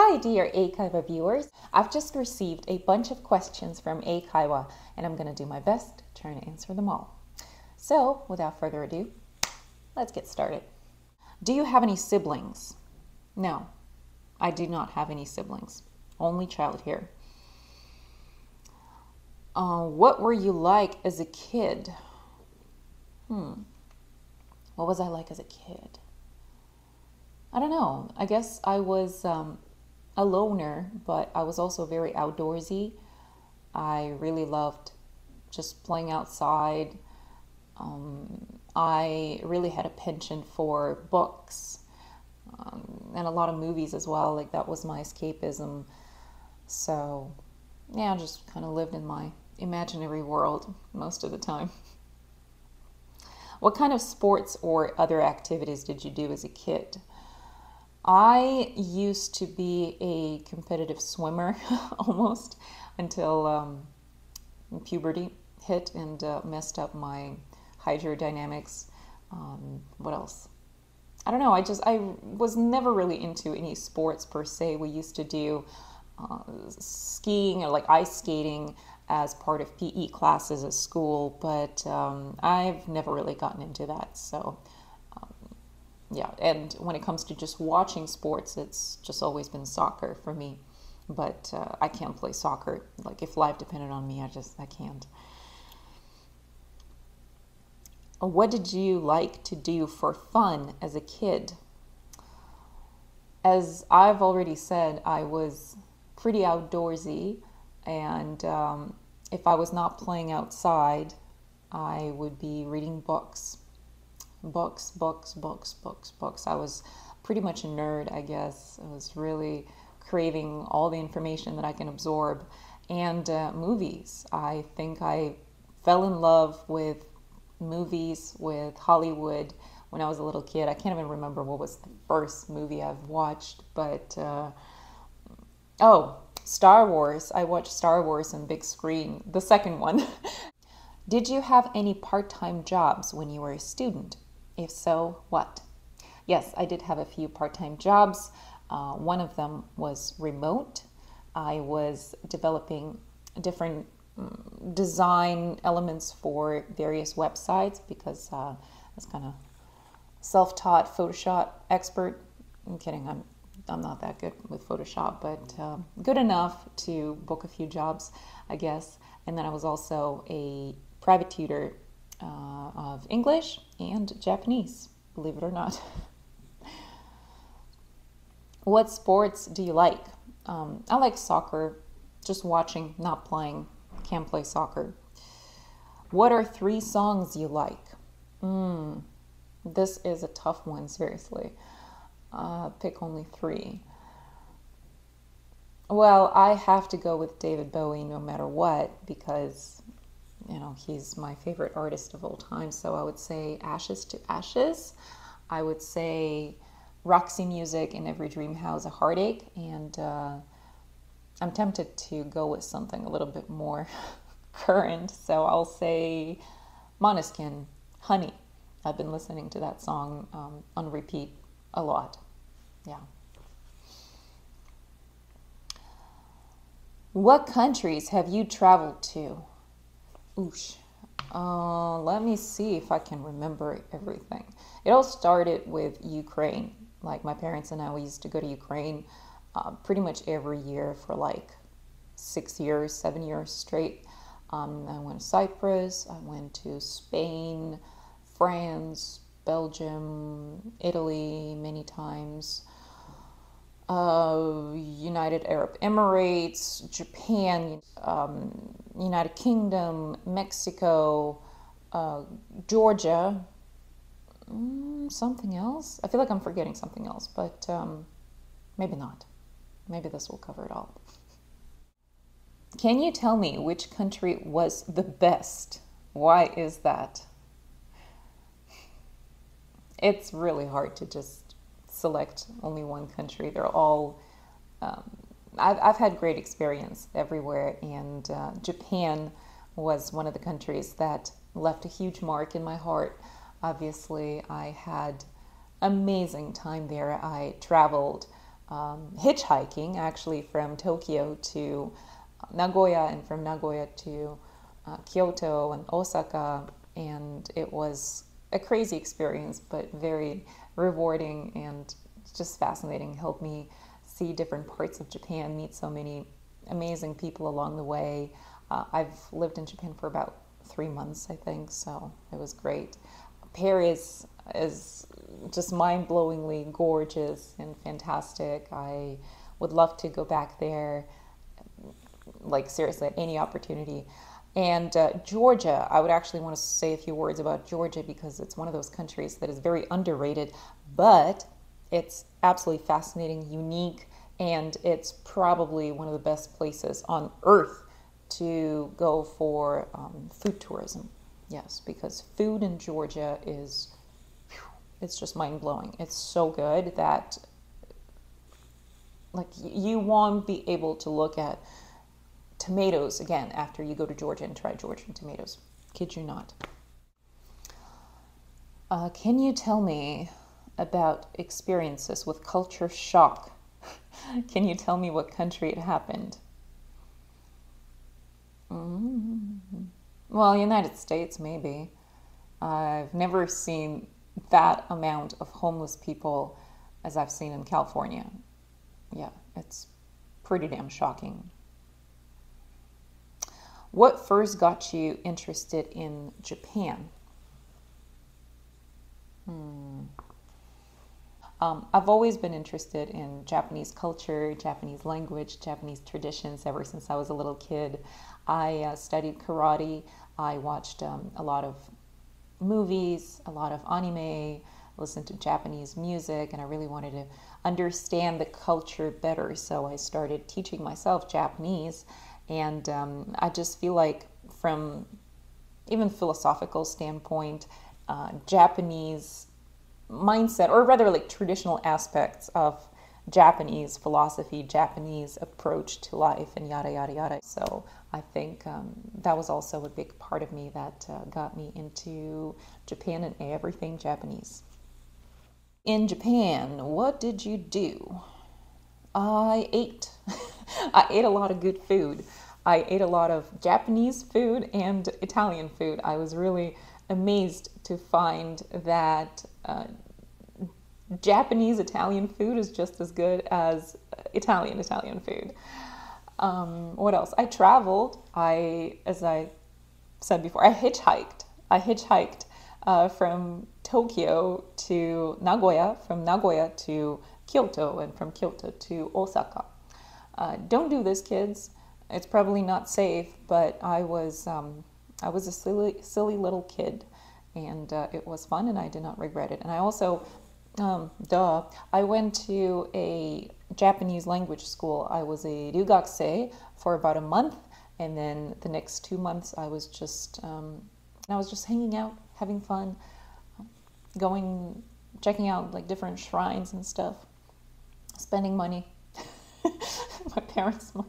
Hi, dear Eikaiwa viewers. I've just received a bunch of questions from Eikaiwa, and I'm going to do my best to try and answer them all. So, without further ado, let's get started. Do you have any siblings? No, I do not have any siblings. Only child here. Uh, what were you like as a kid? Hmm. What was I like as a kid? I don't know. I guess I was um, a loner, but I was also very outdoorsy. I really loved just playing outside. Um, I really had a penchant for books um, and a lot of movies as well. Like that was my escapism. So, yeah, I just kind of lived in my imaginary world most of the time. What kind of sports or other activities did you do as a kid? I used to be a competitive swimmer almost until um, puberty hit and uh, messed up my hydrodynamics. Um, what else? I don't know. I just I was never really into any sports per se. We used to do uh, skiing or like ice skating as part of PE classes at school, but um, I've never really gotten into that. So, yeah, and when it comes to just watching sports, it's just always been soccer for me. But uh, I can't play soccer. Like, if life depended on me, I just, I can't. What did you like to do for fun as a kid? As I've already said, I was pretty outdoorsy. And um, if I was not playing outside, I would be reading books. Books, books, books, books, books. I was pretty much a nerd, I guess. I was really craving all the information that I can absorb. And uh, movies. I think I fell in love with movies, with Hollywood when I was a little kid. I can't even remember what was the first movie I've watched, but uh, oh, Star Wars. I watched Star Wars on big screen, the second one. Did you have any part time jobs when you were a student? If so, what? Yes, I did have a few part time jobs. Uh, one of them was remote. I was developing different um, design elements for various websites because uh, I was kind of self taught Photoshop expert. I'm kidding, I'm I'm not that good with Photoshop, but um, good enough to book a few jobs, I guess. And then I was also a private tutor uh, of English and Japanese, believe it or not. what sports do you like? Um, I like soccer, just watching, not playing. Can't play soccer. What are three songs you like? Mm, this is a tough one, seriously uh, pick only three. Well, I have to go with David Bowie no matter what because, you know, he's my favorite artist of all time. So I would say Ashes to Ashes. I would say Roxy Music and Every Dream Has a Heartache. And uh, I'm tempted to go with something a little bit more current. So I'll say Måneskin, Honey. I've been listening to that song um, on repeat a lot. Yeah. What countries have you traveled to? Oosh. Uh, let me see if I can remember everything. It all started with Ukraine. Like my parents and I, we used to go to Ukraine uh, pretty much every year for like six years, seven years straight. Um, I went to Cyprus, I went to Spain, France, Belgium, Italy many times, uh, United Arab Emirates, Japan, um, United Kingdom, Mexico, uh, Georgia, mm, something else. I feel like I'm forgetting something else, but um, maybe not. Maybe this will cover it all. Can you tell me which country was the best? Why is that? it's really hard to just select only one country. They're all, um, I've, I've had great experience everywhere, and uh, Japan was one of the countries that left a huge mark in my heart. Obviously, I had amazing time there. I traveled um, hitchhiking actually from Tokyo to Nagoya and from Nagoya to uh, Kyoto and Osaka. And it was a crazy experience, but very rewarding and just fascinating. Helped me see different parts of Japan, meet so many amazing people along the way. Uh, I've lived in Japan for about three months, I think, so it was great. Paris is just mind blowingly gorgeous and fantastic. I would love to go back there, like, seriously, at any opportunity. And uh, Georgia, I would actually want to say a few words about Georgia because it's one of those countries that is very underrated, but it's absolutely fascinating, unique, and it's probably one of the best places on earth to go for um, food tourism. Yes, because food in Georgia is, it's just mind blowing. It's so good that, like, you won't be able to look at tomatoes again after you go to Georgia and try Georgian tomatoes. Kid you not. Uh, can you tell me about experiences with culture shock? Can you tell me what country it happened? Mm-hmm. Well, United States, maybe. I've never seen that amount of homeless people as I've seen in California. Yeah, it's pretty damn shocking. What first got you interested in Japan? Hmm. Um, I've always been interested in Japanese culture, Japanese language, Japanese traditions ever since I was a little kid. I uh, studied karate. I watched um, a lot of movies, a lot of anime, listened to Japanese music, and I really wanted to understand the culture better. So I started teaching myself Japanese. And um, I just feel like, from even philosophical standpoint, uh, Japanese mindset, or rather like traditional aspects of Japanese philosophy, Japanese approach to life, and yada, yada, yada. So I think um, that was also a big part of me that uh, got me into Japan and everything Japanese. In Japan, what did you do? I ate. I ate a lot of good food. I ate a lot of Japanese food and Italian food. I was really amazed to find that uh, Japanese Italian food is just as good as Italian Italian food. Um, what else? I traveled. I, as I said before, I hitchhiked. I hitchhiked uh, from Tokyo to Nagoya, from Nagoya to Kyoto, and from Kyoto to Osaka. Uh, don't do this, kids. It's probably not safe, but I was um, I was a silly silly little kid, and uh, it was fun, and I did not regret it. And I also um, duh. I went to a Japanese language school. I was a ryugakusei for about a month, and then the next two months I was just um, I was just hanging out, having fun, going, checking out like different shrines and stuff, spending money, my parents' money.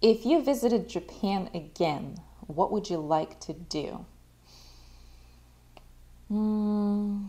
If you visited Japan again, what would you like to do? Hmm.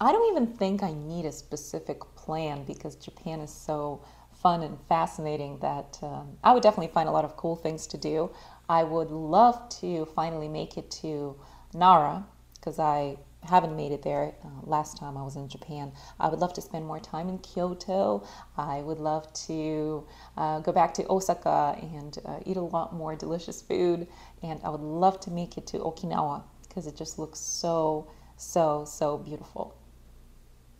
I don't even think I need a specific plan because Japan is so fun and fascinating that um, I would definitely find a lot of cool things to do. I would love to finally make it to Nara because I haven't made it there uh, last time I was in Japan. I would love to spend more time in Kyoto. I would love to uh, go back to Osaka and uh, eat a lot more delicious food. And I would love to make it to Okinawa because it just looks so, so, so beautiful.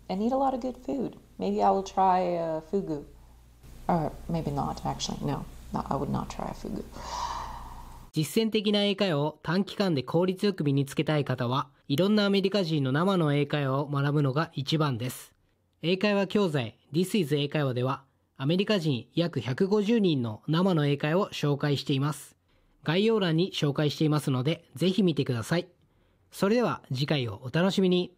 And eat a lot of good food. Maybe I will try uh, fugu. Or maybe not, actually. No, no, I would not try a fugu. 実践的な英会話を短期間で効率よく身につけたい方は いろんなアメリカ人の生の英会話を学ぶのが一番です。英会話教材 This is 英会話ではアメリカ人約150人の生の英会話を紹介しています。概要欄に紹介していますのでぜひ見てください。それでは次回をお楽しみに。